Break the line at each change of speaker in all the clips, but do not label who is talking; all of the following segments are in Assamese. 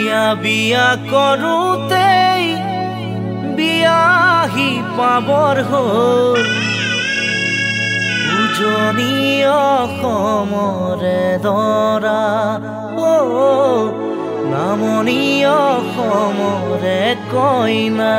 বিয়া বিয়া করুতে বিয়াহি পাবৰ হ'ল অসমরে অসমৰে
ও
নামনি অসমৰে কইনা।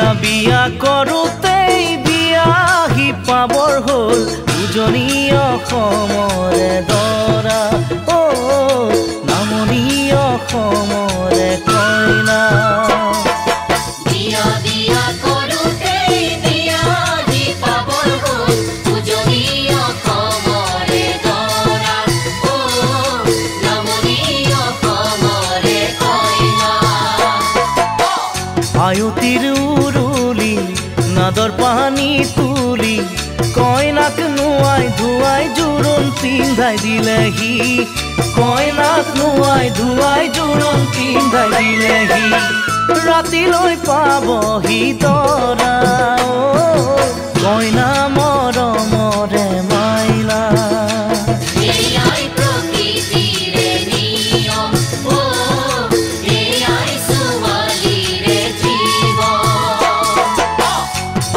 বিয়া বিয়া কৰোঁতেই বিয়াহি পাবৰ হ'ল উজনি অসমৰে দৰা। অ' নামনি অসমৰে
পিন্ধাই দিলেহি। কইনাক নোৱাই ধুৱাই জোৰণ পিন্ধাই দিলেহি। ৰাতিলৈ পাবহি তৰা কইনা মৰমৰে
মাইলা।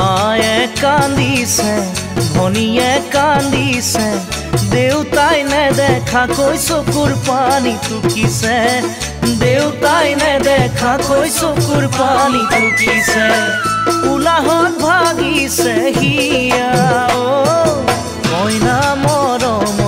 আয়ে কান্দিছে ভনীয়ে কান্দিছে দেউতাই নেদেখাকৈ চকুৰ পানী টুকিছে? দেউতাই নেদেখা কৈ চকুৰ পানী টুকিছে? উলাহত ভাগিছে হিয়া মইনা
মৰম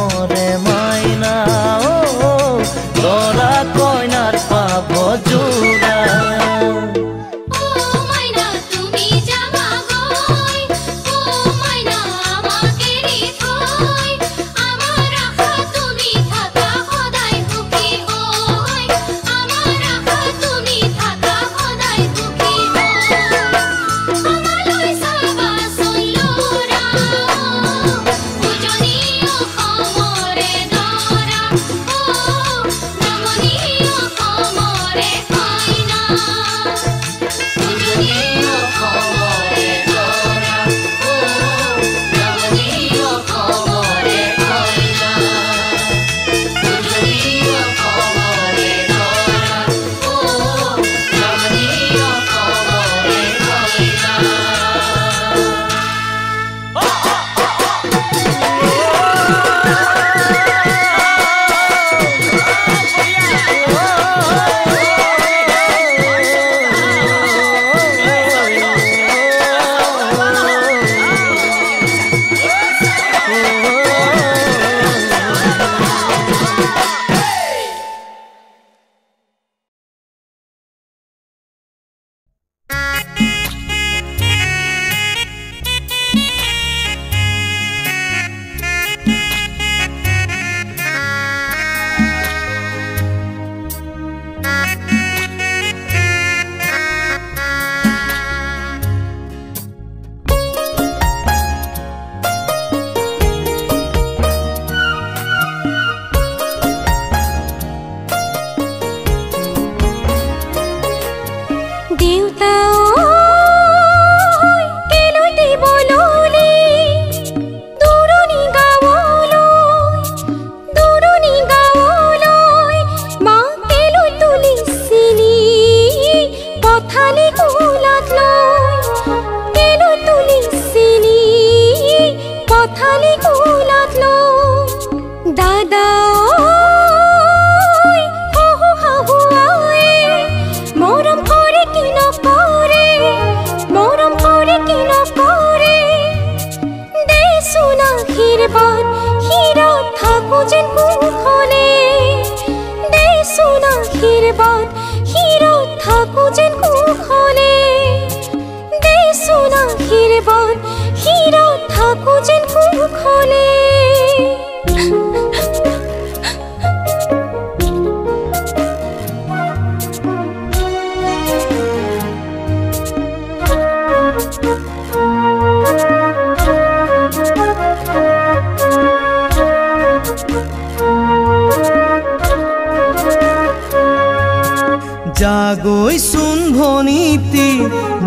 জাগৈ
চোন ভনীতি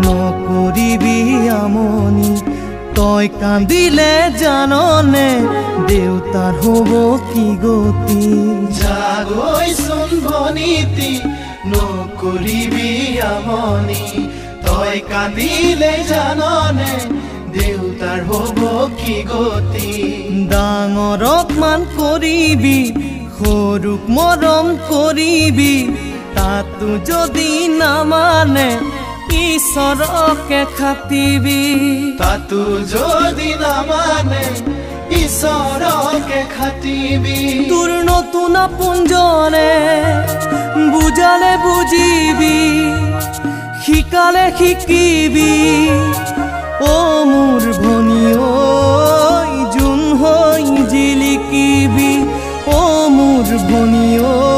নকৰিবি আমনি। তই কান্দিলে জাননে দেউতাৰ হ'ব কি গতি?
জাগৈচোন ভনীতি নকৰিবি আমনি। তই কান্দিলে জাননে দেউতাৰ হ'ব কি গতি?
ডাঙৰক মান কৰিবি সৰুক মৰম কৰিবি তাতো যদি নামানে ঈশ্বরকে খাতিবি।
তাতু যদি না মানে ঈশ্বরকে
খাতিবি। তোর নতুন পুঞ্জনে বুঝালে বুঝিবি শিকালে শিকিবি। ও মোৰ ভনী ঐ জোন হৈ জিলিকিবি। ও মোৰ ভনী ঐ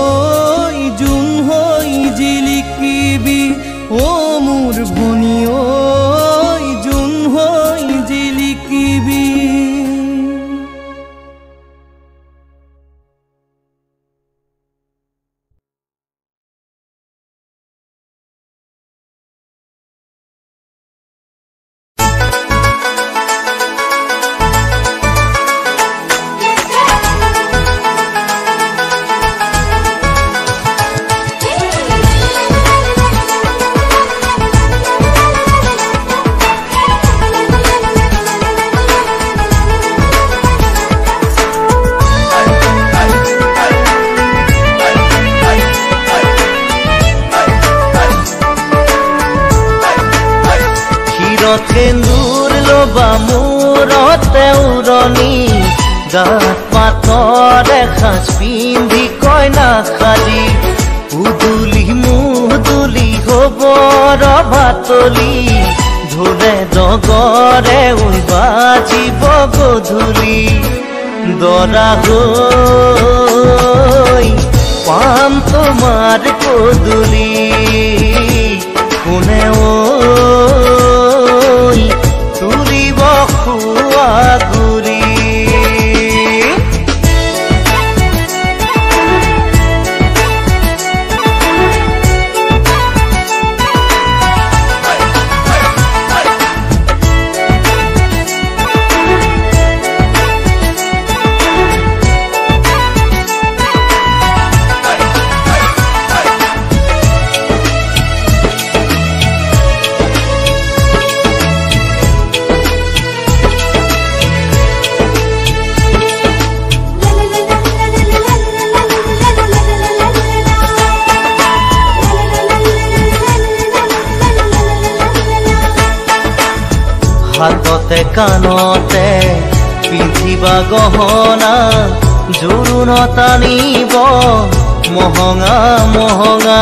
দৰা হৈ পাম তোমাৰ পদূলি কাণতে পিন্ধিবা গহনা জোৰোণ টানিব মহঙা মহঙা।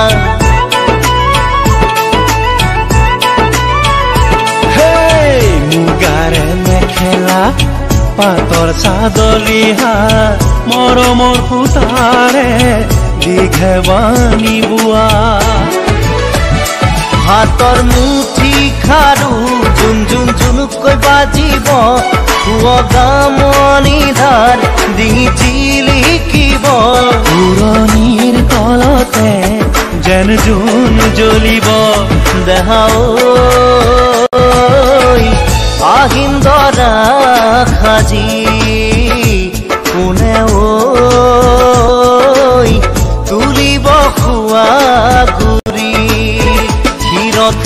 মুগাৰে মেখেলা পাতৰ চাদলিহা মৰমৰ সূতাৰে দীঘে বানি বোৱা
হাতৰ মুঠি খাৰু জুন জুন জুনুকৈ বাজিব? গামনি ধাৰ ডিঙি জিলিকিব
পুৰণিৰ তলতে যেন জোন জ্বলিব।
দেহা ঐ আহিন দৰা সাজি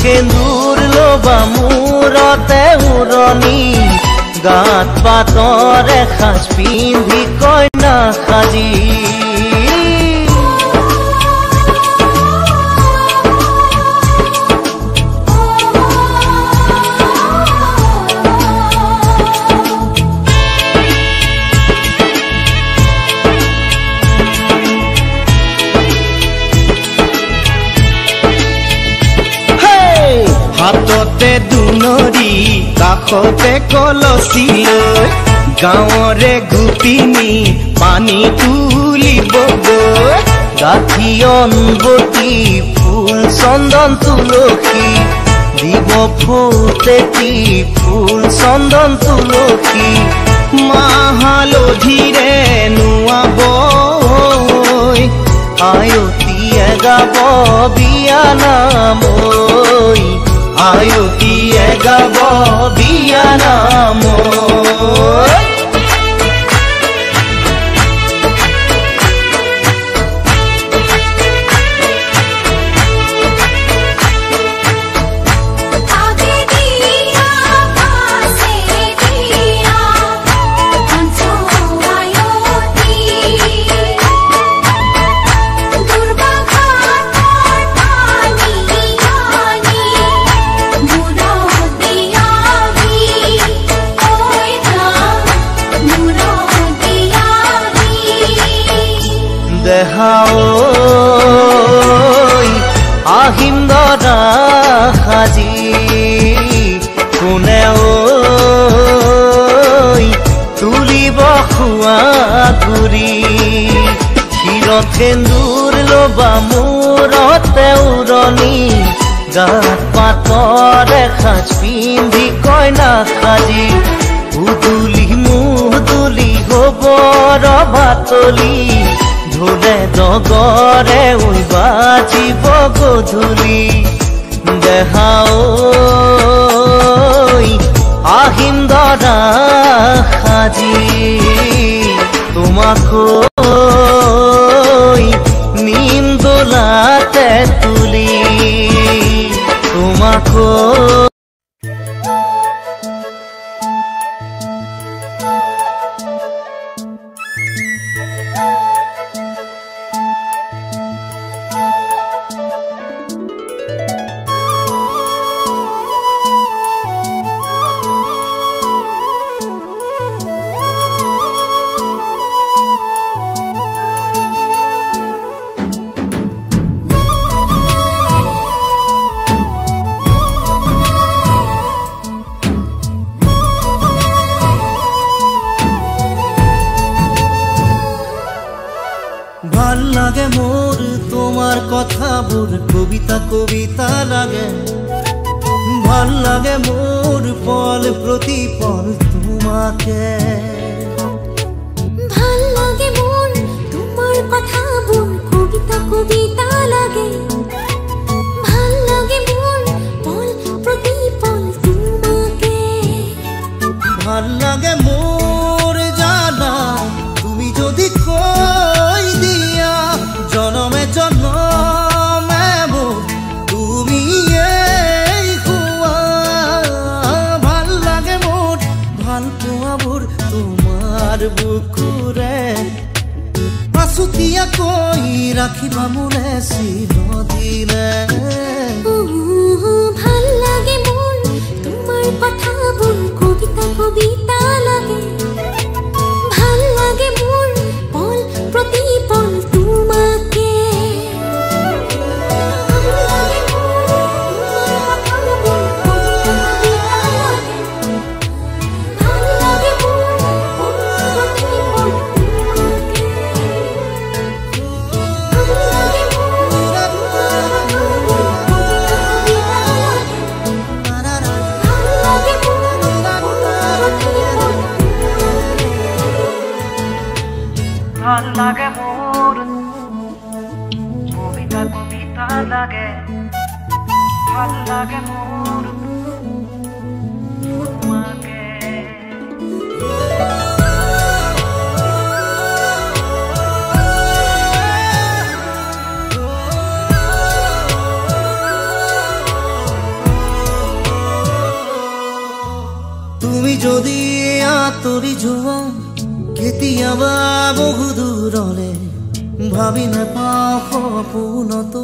সেন্দুৰ লবা মূৰতে উৰণি গাত পাতৰ এসাঁজ পিন্ধি কইনা সাজি।
হাততে দুনৰি কাষতে কলচি লৈ গাঁৱৰে গোপিনী পানী তুলিব
গাঠি অনবতী ফুল চন্দন তুলসী দিব ফুটেতি ফুল চন্দন তুলসী
মাহালধিৰে নোৱাব
আয়তী গাব বিয়া নাম आयो की है दिया नाम। সেন্দুৰ ল'বা মূৰতে উৰণি গাত পাতৰে সাজ পিন্ধি কইনা সাজি। উদুলি মুদুলি হ'ব ৰবাতলি ঢোলে ডগৰে উই বাজিব গধূলি। দেহা ঐ আহিম দৰা সাজি। তোমাক পল প্রতি পল তোমাকে।
ভালো লাগে মন তোমার কথা কবিতা কবিতা লাগে। ভালো লাগে মন পল প্রতি তোমাকে।
ভালো লাগে মোর জানা তুমি যদি কই ৰাখিবা মোৰে
উহ, ভাল লাগে মন। তোমাৰ কথা বোন কবিতা কবিতা লাগে ভালো লাগে
মোর তুমি যদি আঁতৰি যোৱা কেতিয়াবা বহু দূৰলে ভাবি নাপাওঁ সপোনতো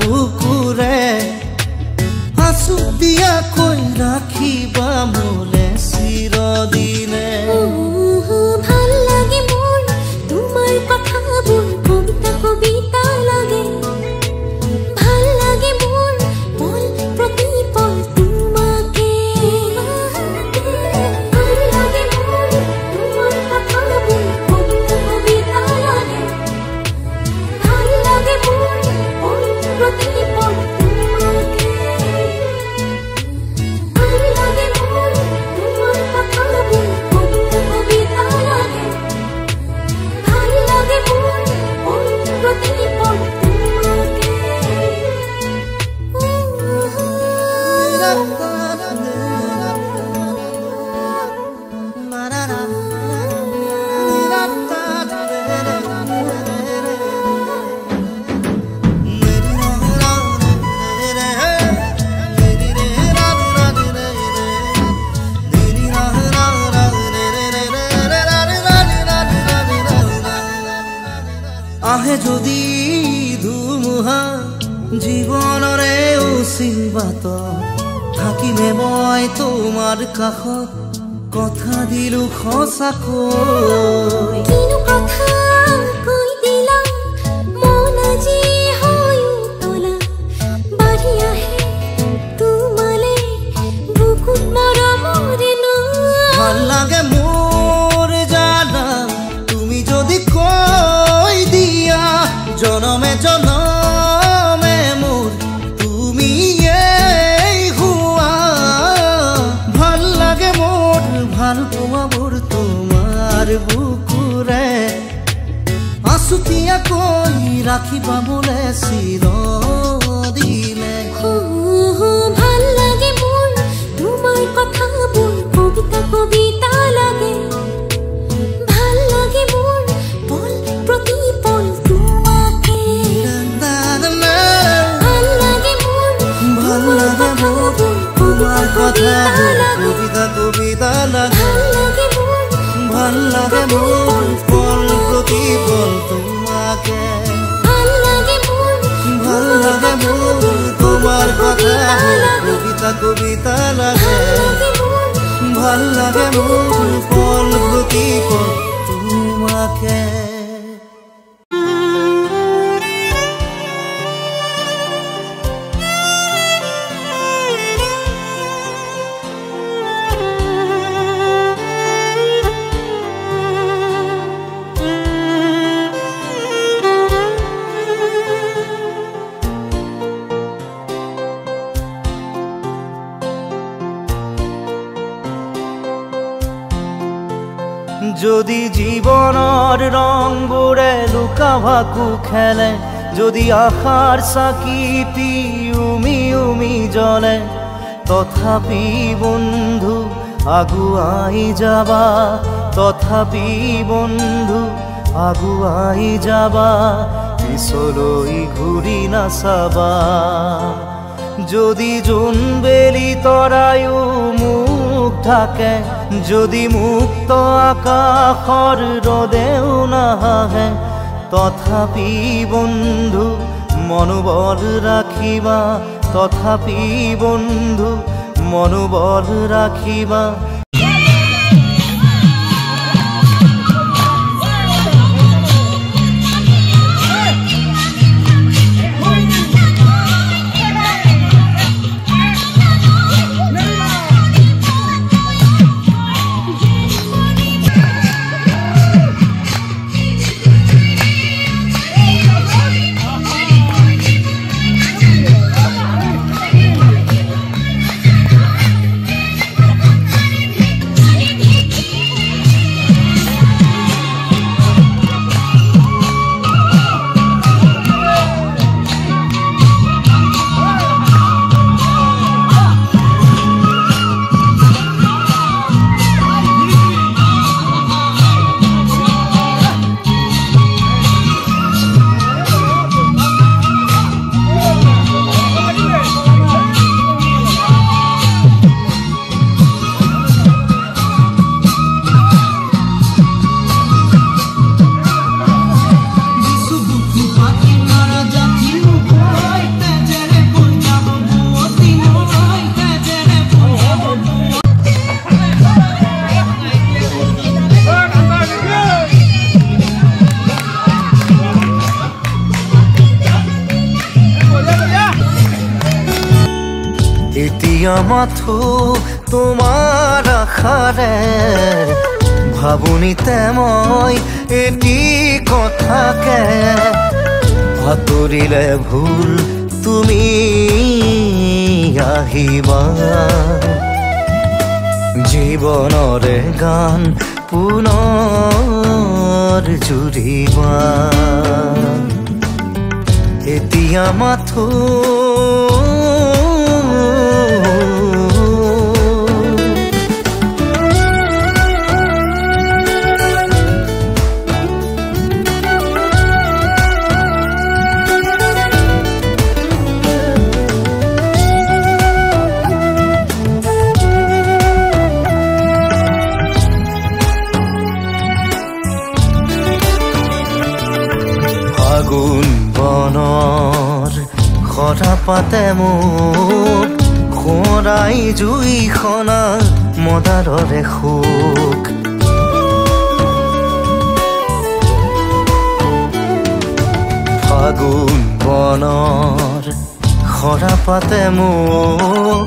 বুকুৰে আছো ৰাখিবা
উহ, ভাল লাগে মোৰ
ako. ৰাখি পাবলৈ চিৰ দিলে
হো, হো, ভাল লাগে মোৰ তোমাৰ কথাবোৰ কবিতা কবিতা লাগে। ভাল লাগে মোৰ পল প্ৰতি পল তোমাকে। ভাল লাগে মোৰ
ভাল লাগে মোৰ তোমাৰ কথা কবিতা কবিতা লাগে।
ভাল লাগে মোৰ
ভাল লাগে মোৰ পল প্ৰতি পল তোমাকে। কবিতা কবিতা লাগে। ভাল লাগে মোৰ পল প্ৰতি তোমাকে। ভাকু খেলে, যদি আশাৰ চাকিটি উমি উমি জ্বলে তথাপি বন্ধু আগুৱাই যাবা, তথাপি বন্ধু আগুৱাই যাবা পিছলৈ ঘূৰি নাচাবা যদি জোনবেলি তৰায়ো মুখ ঢাকে, যদি মুক্ত আকাশৰ ৰদেও নাহে তথাপি বন্ধু মনোবল রাখিবা। তথাপি বন্ধু মনোবল ৰাখিবা মাথো তোমাৰ আশাৰে। ভাবুনিতে মই এটি কথাকে ভাতৰিলে ভুল তুমি আহিবা। জীৱনৰে গান পুনৰ জুৰিবা। এতিয়া মাথো কথা পাতে মোক সোঁৱৰাই জুইখনত মদাৰৰে সুখ। ফাগুন বনৰ খৰা পাতে মোক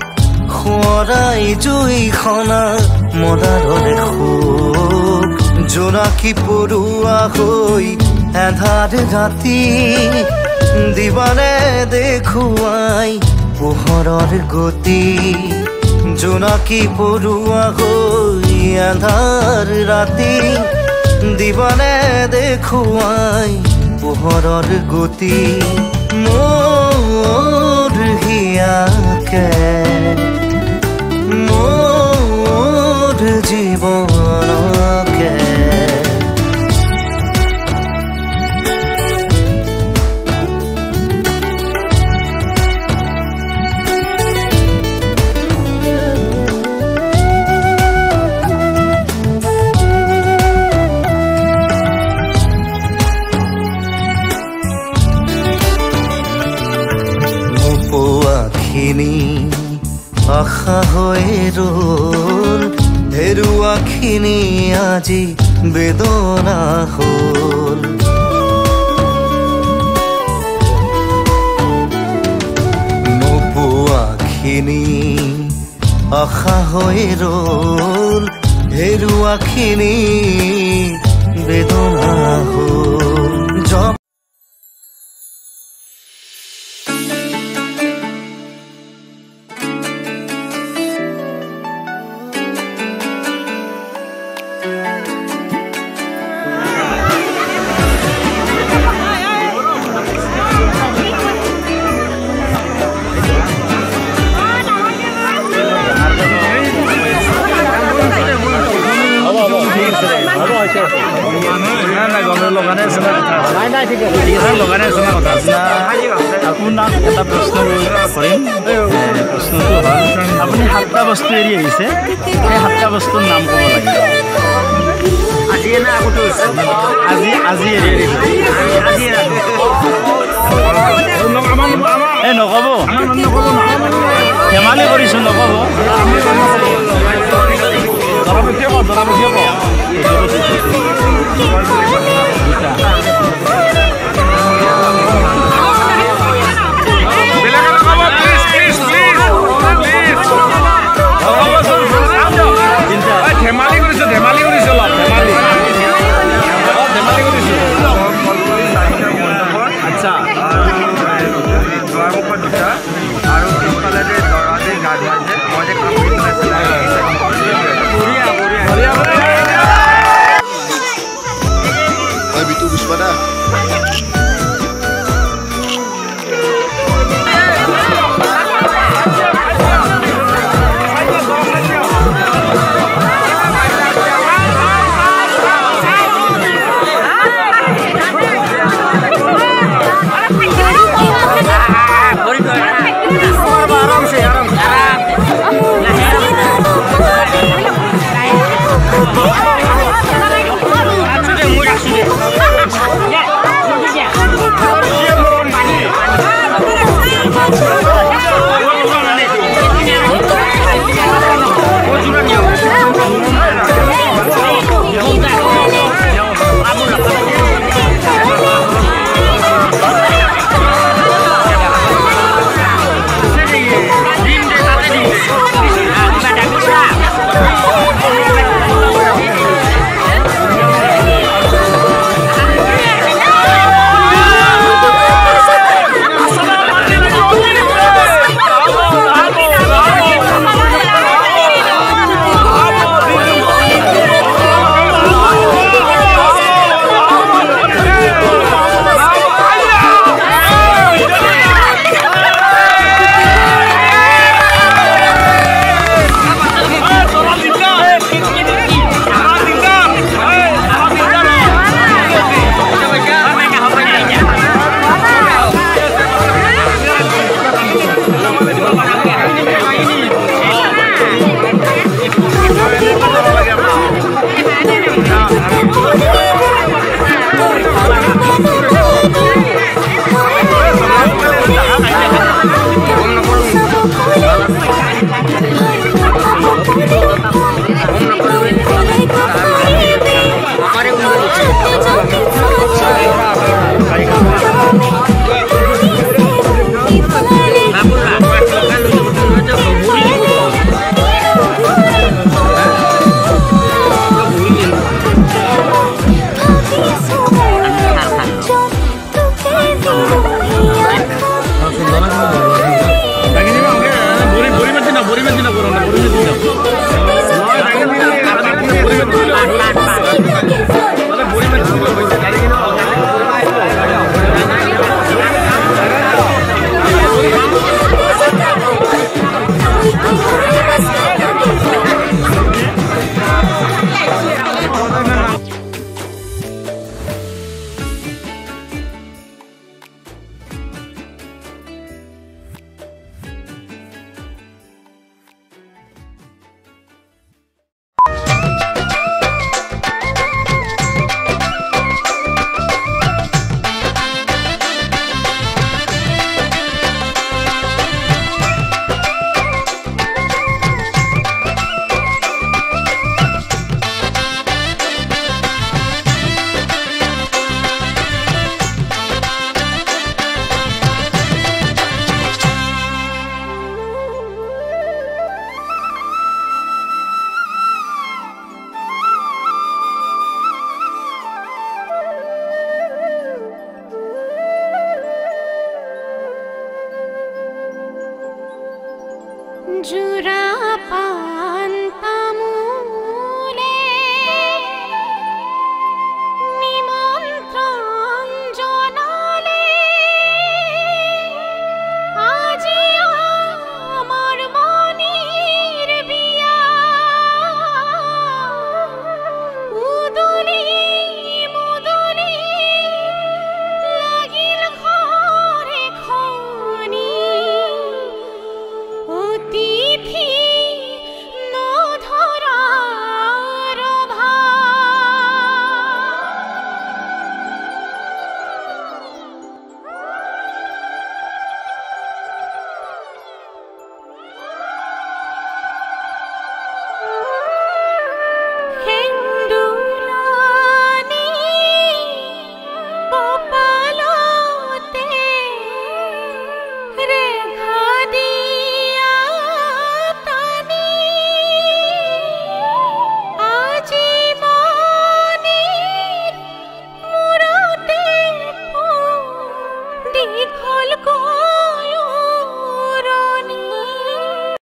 সোঁৱৰাই জুইখনত মদাৰৰে সুখ। জোনাকী পৰুৱা হৈ এধাৰ ৰাতি দিবানে দেখুৱাই পোহৰৰ গতি। জোনাকী পৰুৱা গৈ আন্ধাৰ ৰাতি। দিবানে দেখুৱাই পোহৰৰ গতি। মোৰ